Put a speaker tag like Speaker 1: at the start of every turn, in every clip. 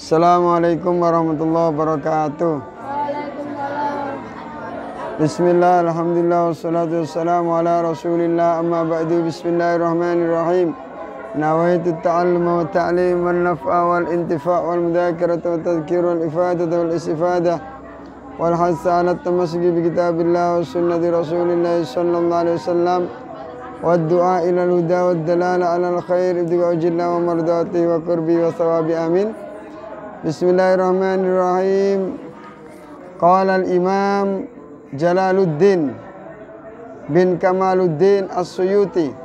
Speaker 1: السلام عليكم ورحمة
Speaker 2: الله
Speaker 1: وبركاته. بسم الله الحمد لله والصلاة والسلام على رسول الله. أما بعد بسم الله الرحمن الرحيم. نويت التعلم والتعليم والنفع والانتفاع والمذاكرة والتذكير والإفادة والاستفادة والحث على التمسك بكتاب الله وسنة رسول الله صلى الله عليه وسلم والدعاء إلى الهدى والدلالة على الخير ابتغاء وجل ومرضاته وقربه وثوابه. آمين. Bismillahirrahmanirrahim. Qala al-Imam Jalaluddin bin Kamaluddin As-Suyuti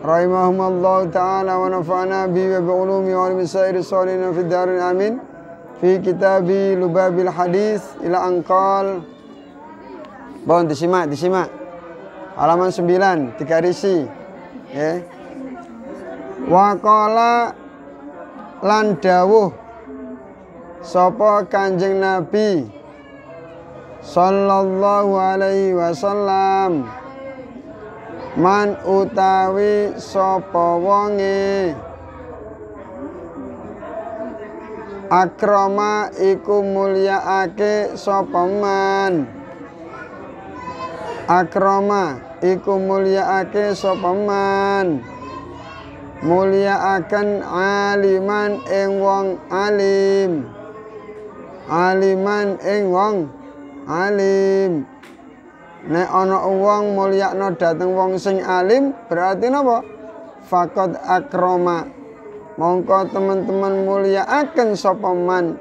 Speaker 1: rahimahumullah taala wa nafa'ana bi wa bi ulumi wa bi sairi salihin fi darin amin fi kitabi Lubabil Hadis ila anqal Bon disimak disimak halaman 9 tiga risi ya yeah. Waqala lan dawuh sapa Kanjeng Nabi? Sallallahu alaihi wasallam. Man utawi sapa wonge? Akrama iku mulyaake sapa man? Akrama iku mulyaake sapa man? Mulyaaken aliman ing wong alim aliman ing wong alim. Nek ana wong mulyakno dhateng wong sing alim berarti napa? Faqad akrama. Mongko teman-teman mulyaaken sapa man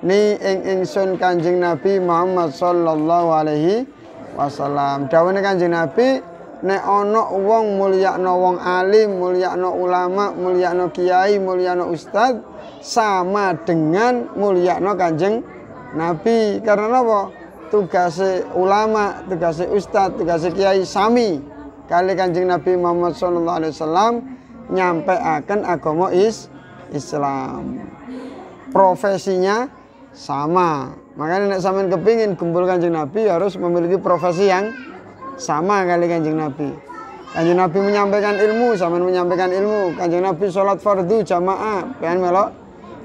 Speaker 1: ni ing ingsun Kanjeng Nabi Muhammad sallallahu alaihi wasallam. Dawane Kanjeng Nabi nek ana wong mulyakno wong alim, mulyakno ulama, mulyakno kiai, mulyakno ustad sama dengan mulyakno Kanjeng Nabi. Karena apa? Tugase ulama, tugase ustad, tugase kiai sami kali Kanjeng Nabi Muhammad sallallahu alaihi wasallam akan agama is Islam. Profesinya sama. Makanya nek sampean kepingin kumpul Kanjeng Nabi harus memiliki profesi yang sama kali Kanjeng Nabi. Kanjeng Nabi menyampaikan ilmu, sampean menyampaikan ilmu. Kanjeng Nabi sholat fardu jamaah, pengen melok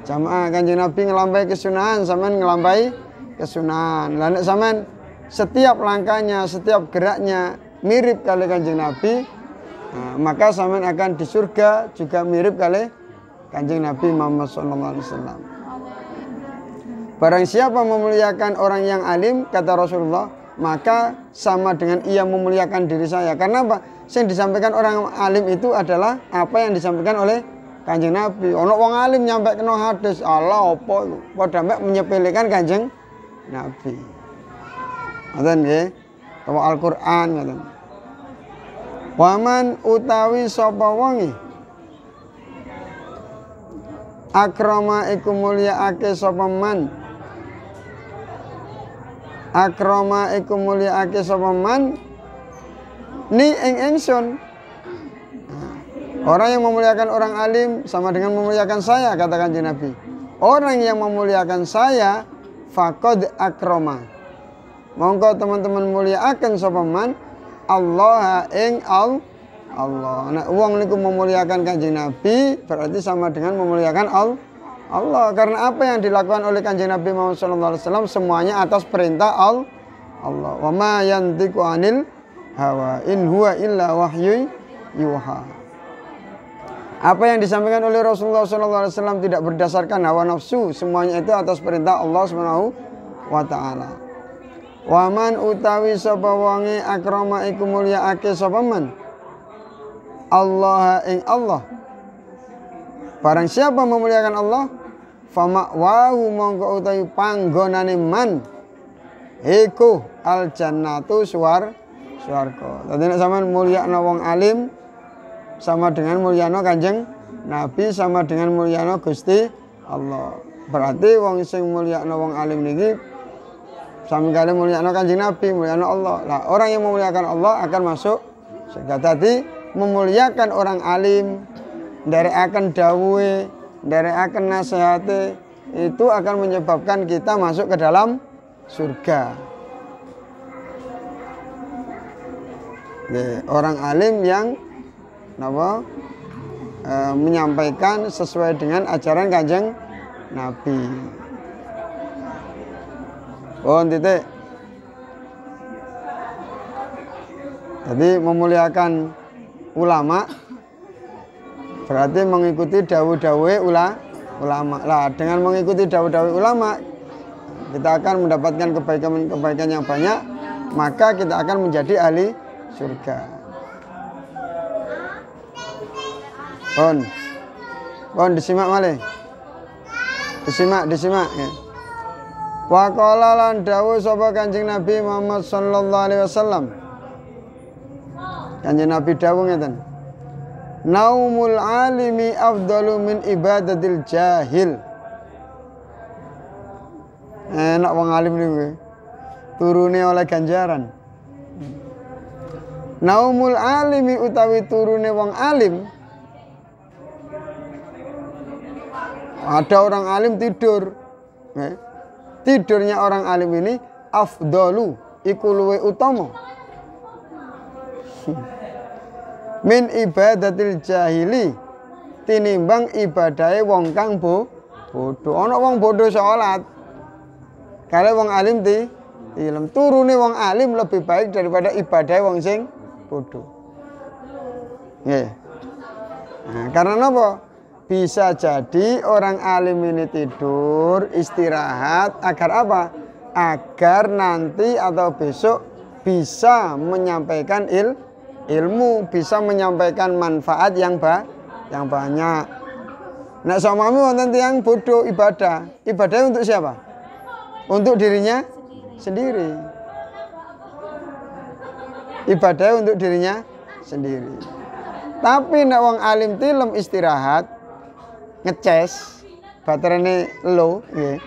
Speaker 1: jamaah. Kanjeng Nabi ngelampai kesunahan, sampean ngelampai kesunahan. Nek sampean setiap langkahnya, setiap geraknya mirip kali Kanjeng Nabi, nah, maka sampean akan di surga juga mirip kali Kanjeng Nabi Muhammad wasallam. Barang siapa memuliakan orang yang alim, kata Rasulullah, maka sama dengan ia memuliakan diri saya. Karena apa? Yang disampaikan orang alim itu adalah apa yang disampaikan oleh kanjeng Nabi. Ono wong alim nyampe kena hadis, Allah apa? Pada menyepelekan kanjeng Nabi. Ngoten nggih. Tawa Al-Qur'an. Waman utawi sapa wonge akrama iku mulyaake sapa man akrama iku mulyaake sapa man ni ing ingsun Orang yang memuliakan orang alim sama dengan memuliakan saya katakan Nabi. Orang yang memuliakan saya fakod akroma. Monggo teman-teman muliakan sapa man Allah ing al Allah. Nah, uang niku memuliakan kanjeng Nabi berarti sama dengan memuliakan Allah. Allah karena apa yang dilakukan oleh kanjeng Nabi Muhammad SAW semuanya atas perintah Allah. Allah. Wa ma yantiqu anil hawa in huwa illa wahyu yuha. Apa yang disampaikan oleh Rasulullah SAW tidak berdasarkan hawa nafsu, semuanya itu atas perintah Allah Subhanahu wa taala. Waman utawi sapa wonge akrama iku mulyaake sapa man. Allah ing Allah. Barang siapa memuliakan Allah, fama wahu mongko utawi panggonane man iku al jannatu suar swarga. Dadi nek sampean mulyakno wong alim sama dengan mulyano Kanjeng Nabi sama dengan mulyano Gusti Allah. Berarti wong sing mulyakno wong alim niki sami kali mulyakno Kanjeng Nabi, mulyakno Allah. Lah orang yang memuliakan Allah akan masuk surga. Tadi memuliakan orang alim, dari akan dawuhe, dari akan nasihate itu akan menyebabkan kita masuk ke dalam surga. orang alim yang apa, e, menyampaikan sesuai dengan ajaran kanjeng nabi. Oh, titik. Jadi memuliakan ulama berarti mengikuti dawu-dawu ula, ulama. Lah, dengan mengikuti dawu-dawu ulama kita akan mendapatkan kebaikan-kebaikan yang banyak, maka kita akan menjadi ahli surga. Pon. Pon disimak malih. Disimak, disimak ya. Wa qala lan dawuh sapa Kanjeng Nabi Muhammad sallallahu alaihi wasallam. Kanjeng Nabi dawuh ngeten. Naumul alimi afdalu min ibadatil jahil. Enak wong alim niku. Turune oleh ganjaran. Naumul alimi utawi turune wong alim. Ada orang alim tidur. Eh, Tidurnya orang alim ini afdalu iku luwe utama. Min ibadatil jahili tinimbang ibadahe wong kang bo bodoh. Ana wong bodoh salat. Kalau wong alim ti ilm turune wong alim lebih baik daripada ibadah wong sing bodoh. Nggih. Nah, karena apa? Bisa jadi orang alim ini tidur, istirahat agar apa? Agar nanti atau besok bisa menyampaikan il, ilmu, bisa menyampaikan manfaat yang ba, yang banyak. Nah, suami wonten yang bodoh ibadah. Ibadah untuk siapa? Untuk dirinya sendiri. Ibadah untuk dirinya sendiri. Tapi nek wong alim tilem istirahat, ngeces baterainya low nggih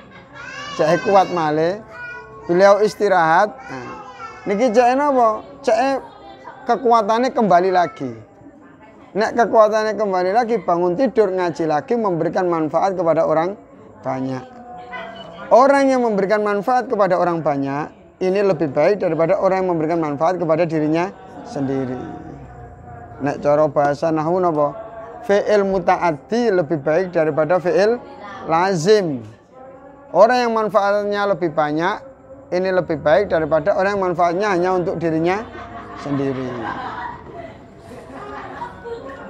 Speaker 1: cek kuat male beliau istirahat nah, niki cek napa cek kekuatannya kembali lagi. Nek kekuatannya kembali lagi bangun tidur ngaji lagi memberikan manfaat kepada orang banyak. Orang yang memberikan manfaat kepada orang banyak ini lebih baik daripada orang yang memberikan manfaat kepada dirinya sendiri. Nek cara bahasa nahu napa fi'il mutaaddi lebih baik daripada fi'il lazim. Orang yang manfaatnya lebih banyak ini lebih baik daripada orang yang manfaatnya hanya untuk dirinya sendiri.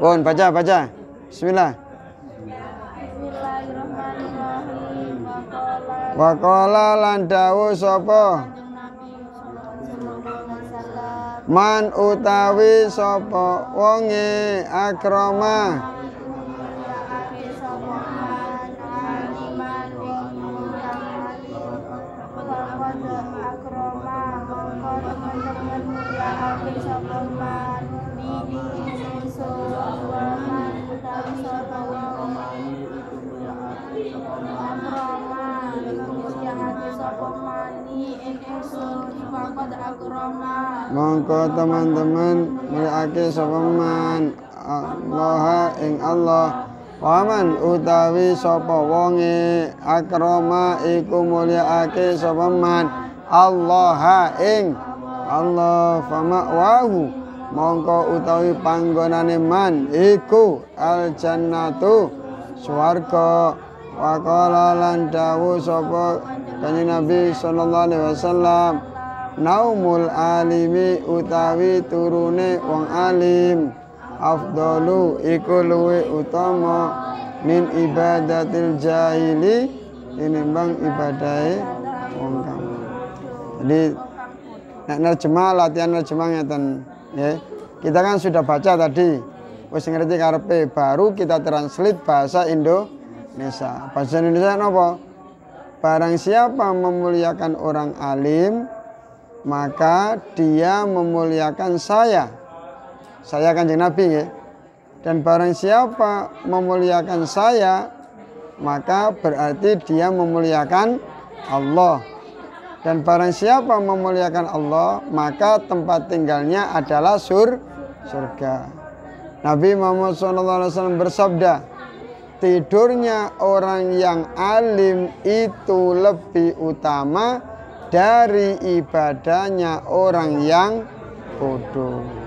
Speaker 1: Bon, baca baca. Bismillah. Wa qala lan dawuh sapa? Man utawi sapa wonge akrama mongko teman-teman mulyake sapa Allah ing Allah. Waman utawi sapa wonge? Akrama iku mulyakake sapa man? Allah ing Allah fama wahu mongko utawi panggonane man iku al jannatu swarga. Wa qala lan dawuh sapa kanjeng Nabi sallallahu alaihi wasallam naumul alimi utawi turune wong alim afdalu iku luwe utama min ibadatil jahili tinimbang ibadahe wong kamu. Jadi nek nerjemah latihan nerjemah ngeten ya kita kan sudah baca tadi wis ngerti karepe baru kita translate bahasa Indonesia bahasa Indonesia apa barang siapa memuliakan orang alim maka dia memuliakan saya. Saya kanjeng Nabi ya. Dan barang siapa memuliakan saya, maka berarti dia memuliakan Allah. Dan barang siapa memuliakan Allah, maka tempat tinggalnya adalah sur surga. Nabi Muhammad SAW bersabda, tidurnya orang yang alim itu lebih utama dari ibadahnya orang yang bodoh.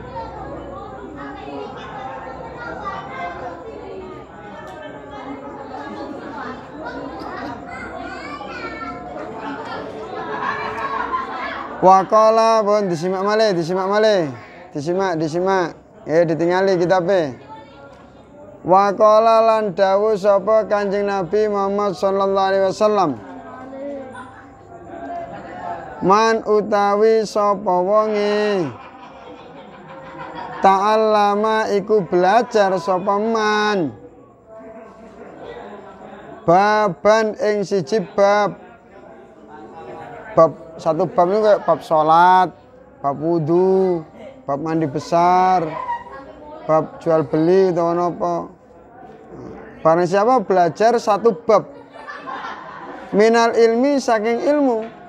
Speaker 1: Waqala pun disimak malih, disimak malih. Disimak, disimak. Eh ditingali kitabe. Waqala lan dawuh sapa Kanjeng Nabi Muhammad sallallahu alaihi wasallam. Man utawi sapa wonge Ta'allama iku belajar sapa man Baban ing siji bab Bab satu bab ini kayak bab sholat Bab wudhu Bab mandi besar Bab jual beli atau apa Barang siapa belajar satu bab Minal ilmi saking ilmu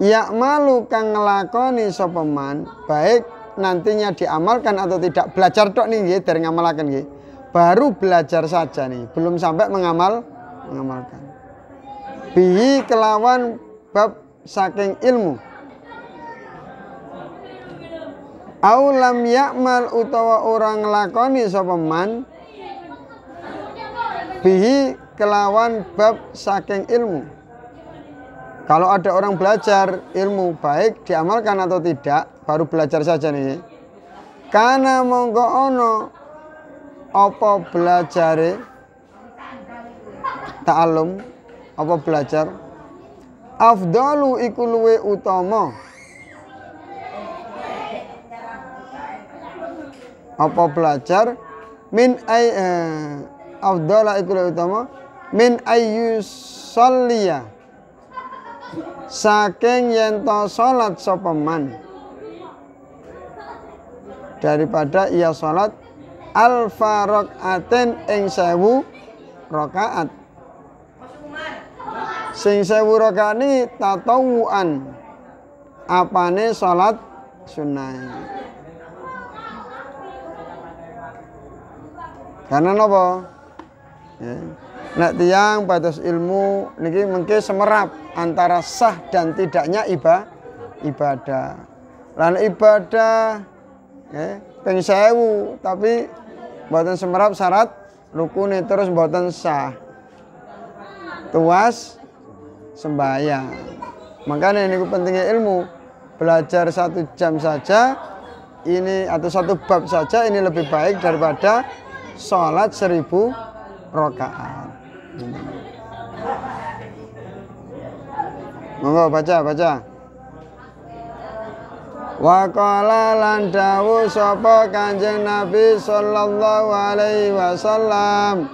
Speaker 1: Ya malu kang ngelakoni sapa man baik nantinya diamalkan atau tidak belajar tok nih dari ngamalaken nggih. Baru belajar saja nih, belum sampai mengamal mengamalkan. Bihi kelawan bab saking ilmu. Aulam yakmal utawa orang ngelakoni sapa man bihi kelawan bab saking ilmu. Kalau ada orang belajar ilmu baik diamalkan atau tidak, baru belajar saja nih. Karena monggo ono apa belajar ta'alum apa belajar? Afdalu iku luwe utama. Apa belajar? Min ay eh, afdala iku luwe utama. Min ayyusalliya saking yen to salat sapa man? Daripada ia salat alfa rakaatin ing sewu rakaat sing sewu rakaat tatawuan apane salat sunnah karena nopo ya. Nek tiang batas ilmu niki mungkin semerap antara sah dan tidaknya iba, ibadah. Lan ibadah ya, ping sewu tapi buatan semerap syarat rukune terus buatan sah. Tuas sembahyang. Makanya ini pentingnya ilmu. Belajar satu jam saja ini atau satu bab saja ini lebih baik daripada sholat seribu rakaat. Monggo baca baca. Wa qala lan dawu sapa Kanjeng Nabi sallallahu alaihi wasallam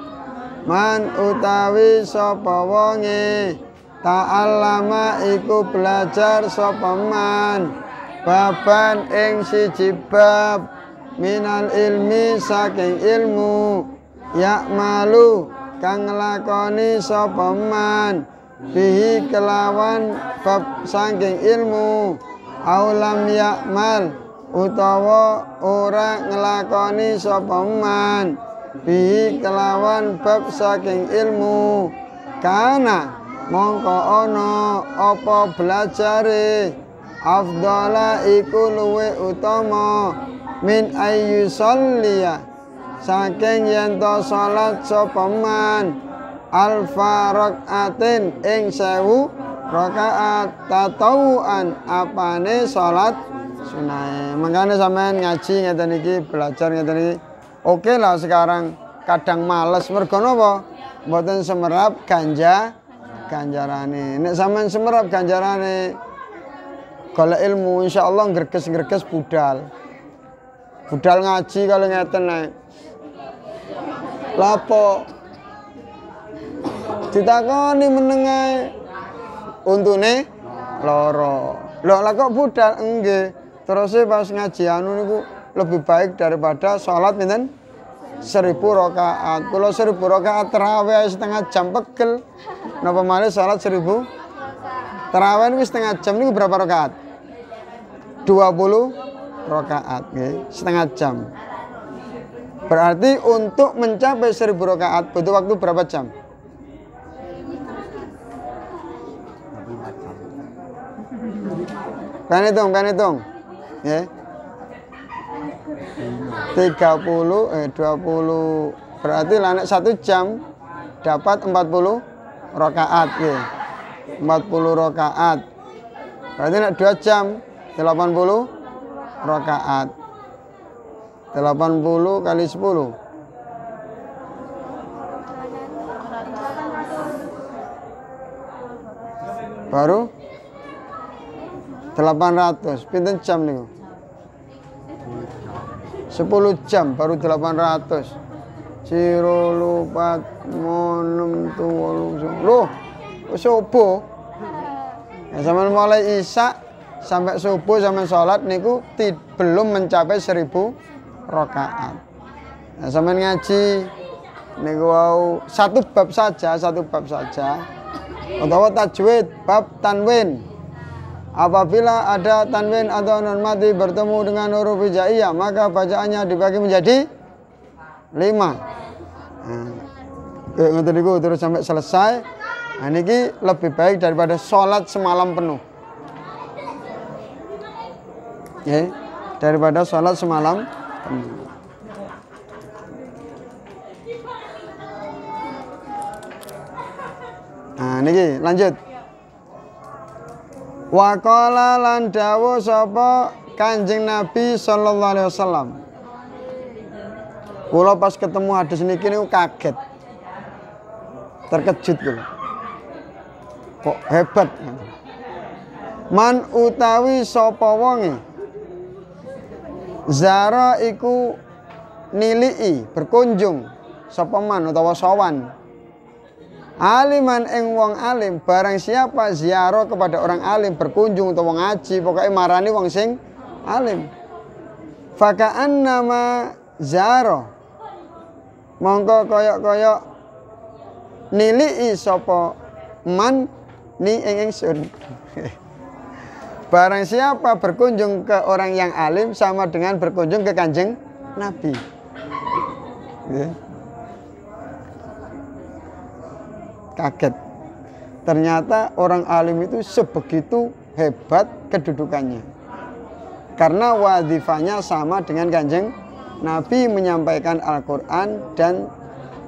Speaker 1: man utawi sapa wonge ta'allama iku belajar sapa man? Baban ing siji bab. Minal ilmi saking ilmu. Ya malu kang nglakoni sapa man? Bihi kelawan bab saking ilmu. Aulam yakmal utawa ora nglakoni sapa man? Bihi kelawan bab saking ilmu. Kana mongko ana apa belajare afdala iku luwe utama. Min ayyusalliya saking yen to salat sapa man? Alfa rakaatin ing sewu rakaat. Tatawuan apane salat? Sunai makanya sampean ngaji ngeten iki belajar ngeten iki. Oke lah sekarang. Kadang males. Mergo napa? Mboten semerap ganja ganjarane. Nek sampean semerap ganjarane golek ilmu insyaallah ngreges-ngreges budal. Budal ngaji kalau ngeten nek lapo ditakoni menengae untune loro lho lah kok budal? Enggak terus pas ngaji anu niku lebih baik daripada sholat pinten seribu rakaat kalau seribu rakaat terawih setengah jam pegel napa malih sholat seribu terawih ini setengah jam ini berapa rakaat 20 rakaat setengah jam Berarti untuk mencapai seribu rakaat butuh waktu berapa jam? Kan hitung, hitung. Ya. 30 eh 20 berarti lanak satu jam dapat 40 rakaat ya. 40 rakaat. Berarti nak 2 jam 80 rakaat. 80 kali 10. Baru 800. Pinten jam niku? 10 jam baru 800. Siro lupat monem tuwolu. Loh? Ya, sama mulai isya sampai subuh sampai sholat niku belum mencapai seribu rakaat. Nah, sama ngaji niku wow, satu bab saja, satu bab saja. Atau tajwid bab tanwin. Apabila ada tanwin atau non mati bertemu dengan huruf hijaiyah, maka bacaannya dibagi menjadi lima. Nah, terus sampai selesai. Nah, ini lebih baik daripada sholat semalam penuh. Ya, daripada sholat semalam penuh. Nah, niki lanjut. Waqala lan dawuh sapa Kanjeng Nabi sallallahu alaihi wasallam. Kula pas ketemu hadis niki niku kaget. Terkejut kula. Kok hebat. Man utawi sapa wonge Zara iku nilii berkunjung sapa man utawa sawan Aliman ing wong alim barang siapa ziarah kepada orang alim berkunjung atau ngaji pokoknya marani wong sing alim. Fakaan nama zaro mongko koyok-koyok nilii sapa man ni ing ingsun. Barang siapa berkunjung ke orang yang alim sama dengan berkunjung ke kanjeng Nabi. Yeah. Kaget. Ternyata orang alim itu sebegitu hebat kedudukannya. Karena wadifanya sama dengan kanjeng Nabi menyampaikan Al-Quran dan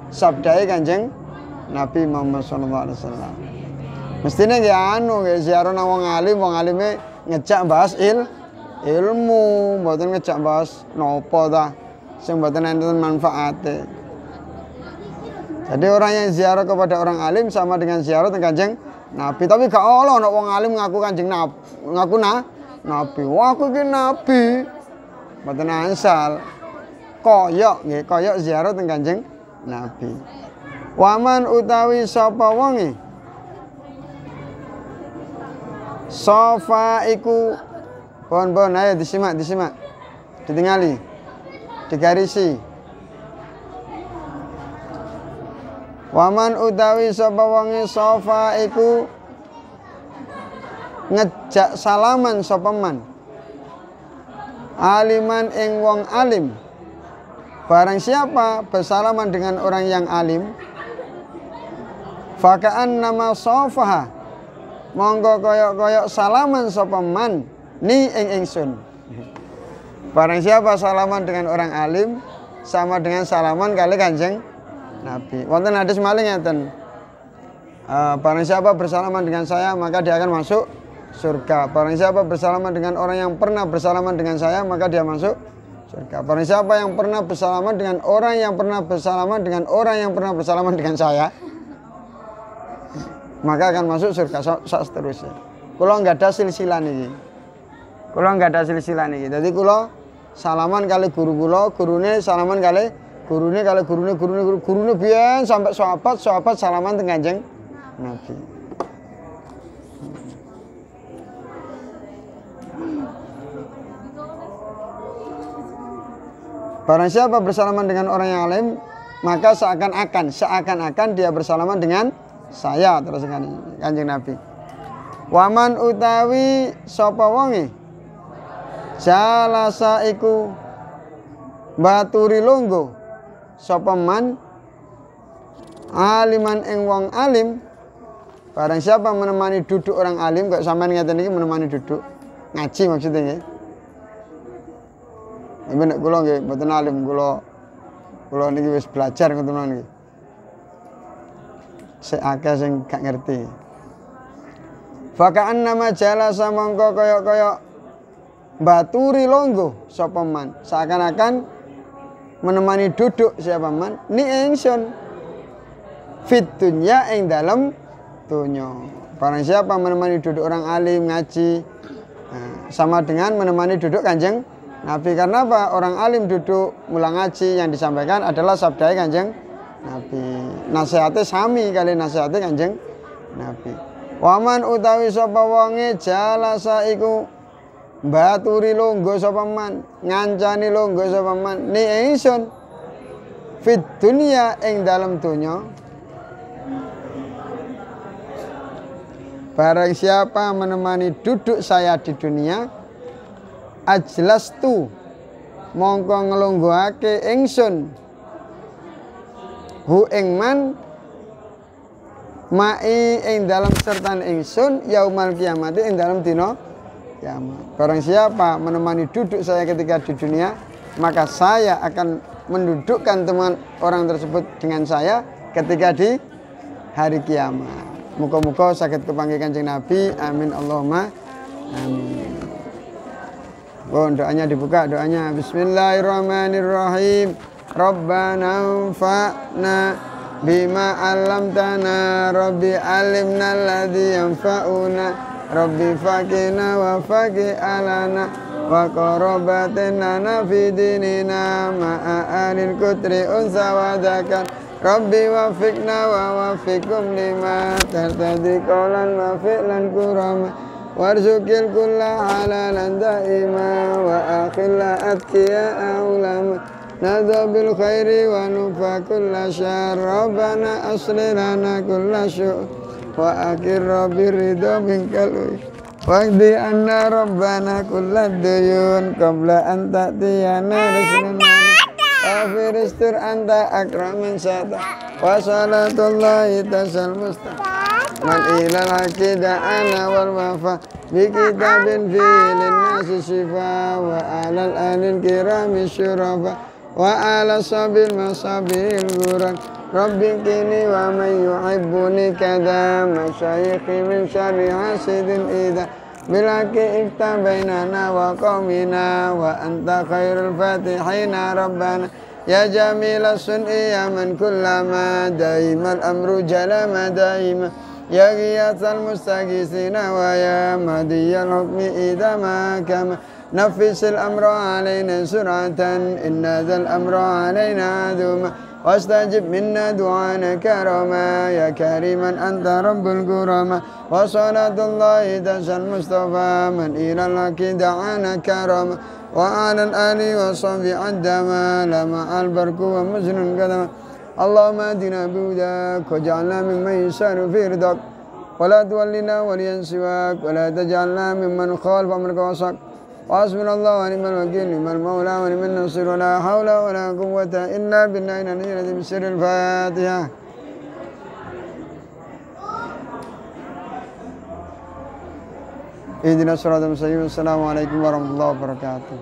Speaker 1: sabdai kanjeng Nabi Muhammad SAW. Mestinya ya anu ya ziarah wong alim, wong alime ngejak bahas il ilmu, buatan ngejak bahas nopo ta, sing enten manfaatnya. Jadi orang yang ziarah kepada orang alim sama dengan ziarah dengan kanjeng Nabi. Tapi gak Allah nak wong alim ngaku kanjeng Nabi, ngaku na Nabi. Wah aku ini Nabi. Mboten ansal. Koyok nggih, koyok ziarah teng kanjeng Nabi. Waman utawi sapa wonge Sofa iku Bon-bon ayo disimak disimak. Ditingali. Digarisi. Waman utawi sapa wonge sofa iku ngejak salaman sapa man. Aliman ing wong alim. Barang siapa bersalaman dengan orang yang alim, fakaan nama sofaha. Monggo koyok-koyok salaman sapa man ni ing ingsun. Barang siapa salaman dengan orang alim sama dengan salaman kali kanjeng Nabi. Wonten hadis maling ngeten. Uh, barang siapa bersalaman dengan saya maka dia akan masuk surga. Barang siapa bersalaman dengan orang yang pernah bersalaman dengan saya maka dia masuk surga. Barang siapa yang pernah bersalaman dengan orang yang pernah bersalaman dengan orang yang pernah bersalaman dengan saya maka akan masuk surga so, so seterusnya. Kalau nggak ada silsilah nih, kalau nggak ada silsilah nih, jadi kalau salaman kali guru guru, gurunya salaman kali gurune kalau gurune gurune gurune biyen sampai sahabat sahabat salaman teng Kanjeng Nabi. Barang siapa bersalaman dengan orang yang alim, maka seakan-akan seakan-akan dia bersalaman dengan saya terus Kanjeng Nabi. Waman utawi sapa wonge jalasa iku baturi longgo sapa man aliman ing wong alim barang siapa menemani duduk orang alim kok sampean ngeten iki menemani duduk ngaji maksudnya nggih Ibu nek kula nggih mboten alim kula kula niki wis belajar ngoten niki. Sik akeh sing gak ngerti. Fakaan nama jalasa mongko koyok-koyok baturi longgo sapa man. Seakan-akan menemani duduk siapa man ni ingsun fit dunya ing dalam dunya. Barang siapa menemani duduk orang alim ngaji nah, sama dengan menemani duduk kanjeng Nabi karena apa? Orang alim duduk mulang ngaji yang disampaikan adalah sabda kanjeng Nabi. Nasihatnya sami kali nasihatnya kanjeng Nabi. Waman utawi sapa wonge jalasa iku baturi longgo sapa man, ngancani longgo sapa man ni ingsun. Fit dunia ing dalam dunya Barang siapa menemani duduk saya di dunia Ajlas tu Mongko ngelungguhake ingsun. Hu ing man Mai ing dalam sertan ingsun Yaumal kiamat ing dalam dino kiamat Barang siapa menemani duduk saya ketika di dunia Maka saya akan mendudukkan teman orang tersebut dengan saya Ketika di hari kiamat Muka-muka sakit kepanggil kancing Nabi. Amin Allahumma. Amin. Oh, doanya dibuka doanya. Bismillahirrahmanirrahim. Rabbana anfa'na bima 'allamtana rabbi alimna alladhi yanfa'una ربي فقنا وفق لنا وقرباتنا لنا في ديننا مع أهل الكتر أنثى وذكر. ربي وفقنا ووفقكم لما ترتدي قولا وفعلا كرما. وارزق الكل حلالا دائما واخلا أتقياء علما نذا بالخير ونفى كل شر. ربنا أصل لنا كل شؤون. Wa akhir rabbi ridho minkal Waqdi anna rabbana kulla duyun. Qabla an ta'tiyana rasulana Afiristur anta akraman sata Wa salatullahi tasal musta. Man ilal haqi da'ana wal wafa. Bi kitabin fi'lin nasi shifa. Wa alal alil kirami syurafa. Wa ala sabil masabil guran رب قني ومن يحبني كذا مشايخي من شر حاسد إذا. بلاك افتى بيننا وقومنا وأنت خير الفاتحين ربنا. يا جميل الصنع يا من كلما دائما الأمر جلما دائما يا غياث المستقيسين ويا مدي الحكم إذا ما كمل nafisil amra alaina suratan inna dhal amra alaina aduma واستجب منا دعانا كرما يا كريما أنت رب الكرما وصلاة الله تنسى المصطفى. من إلى الحق دعانا كرما وعلى الآل وصحبه عندما لمع البرك ومزن قدما اللهم اهدنا بهداك واجعلنا ممن يسار في رضاك. ولا تولنا وليا سواك. ولا تجعلنا ممن خالف أمرك وصاك وحسبنا الله ونعم الوكيل نعم المولى ونعم النصير ولا حول ولا قوة إلا بالله العلي بسر الفاتحة. اهدنا الصراط المستقيم السلام عليكم ورحمة الله وبركاته.